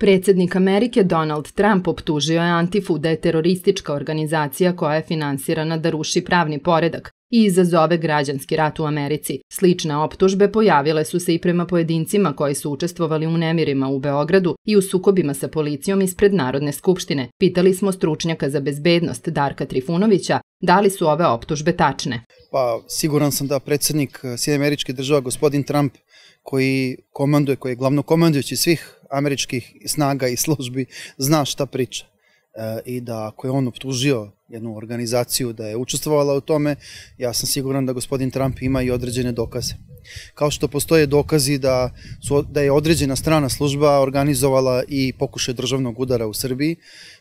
Predsednik Amerike Donald Trump optužio je Antifu da je teroristička organizacija koja je finansirana da ruši pravni poredak i izazove građanski rat u Americi. Slične optužbe pojavile su se i prema pojedincima koji su učestvovali u nemirima u Beogradu i u sukobima sa policijom ispred Narodne skupštine. Pitali smo stručnjaka za bezbednost Darka Trifunovića da li su ove optužbe tačne. Pa siguran sam da predsednik Sjedinje američke država gospodin Trump koji komanduje, koji je glavno komandujući svih američkih snaga i službi, zna šta priča. E, I da ako je on optužio jednu organizaciju da je učestvovala u tome, ja sam siguran da gospodin Trump ima i određene dokaze. Kao što postoje dokazi da, su, da je određena strana služba organizovala i pokušaj državnog udara u Srbiji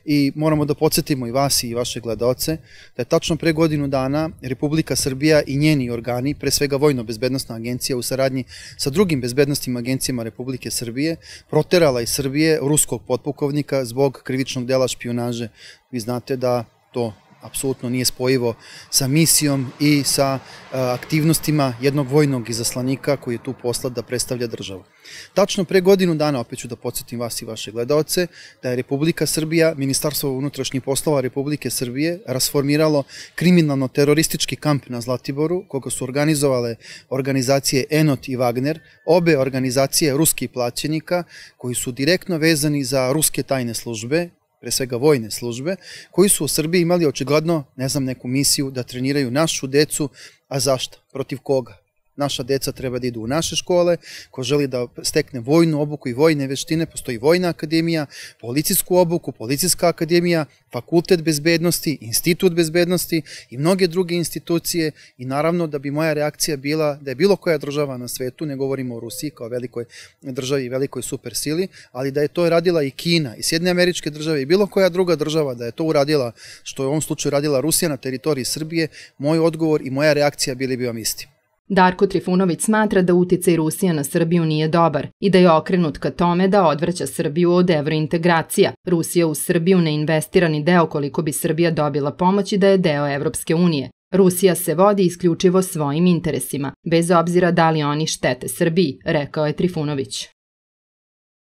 i moramo da podsjetimo i vas i vaše gledalce da je tačno pre godinu dana Republika Srbija i njeni organi, pre svega Vojno-bezbednostna agencija u saradnji sa drugim bezbednostnim agencijama Republike Srbije, proterala iz Srbije ruskog potpukovnika zbog krivičnog dela špionaže. Vi znate da to apsolutno nije spojivo sa misijom i sa aktivnostima jednog vojnog izaslanika koji je tu poslat da predstavlja državu. Tačno pre godinu dana, opet ću da podsjetim vas i vaše gledalce, da je Republika Srbija, Ministarstvo unutrašnjih poslova Republike Srbije rasformiralo kriminalno-teroristički kamp na Zlatiboru, koga su organizovale organizacije Enot i Wagner, obe organizacije ruskih plaćenika koji su direktno vezani za ruske tajne službe pre svega vojne službe, koji su u Srbiji imali očigledno, ne znam, neku misiju da treniraju našu decu, a zašto? Protiv koga? Naša deca treba da idu u naše škole, ko želi da stekne vojnu obuku i vojne veštine, postoji vojna akademija, policijsku obuku, policijska akademija, fakultet bezbednosti, institut bezbednosti i mnoge druge institucije i naravno da bi moja reakcija bila da je bilo koja država na svetu, ne govorimo o Rusiji kao velikoj državi i velikoj supersili, ali da je to radila i Kina i Sjedne američke države i bilo koja druga država da je to uradila, što je u ovom slučaju radila Rusija na teritoriji Srbije, moj odgovor i moja reakcija bili bi vam isti. Darko Trifunović smatra da uticaj Rusija na Srbiju nije dobar i da je okrenut ka tome da odvraća Srbiju od evrointegracija. Rusija u Srbiju ne investira ni deo koliko bi Srbija dobila pomoć i da je deo Evropske unije. Rusija se vodi isključivo svojim interesima, bez obzira da li oni štete Srbiji, rekao je Trifunović.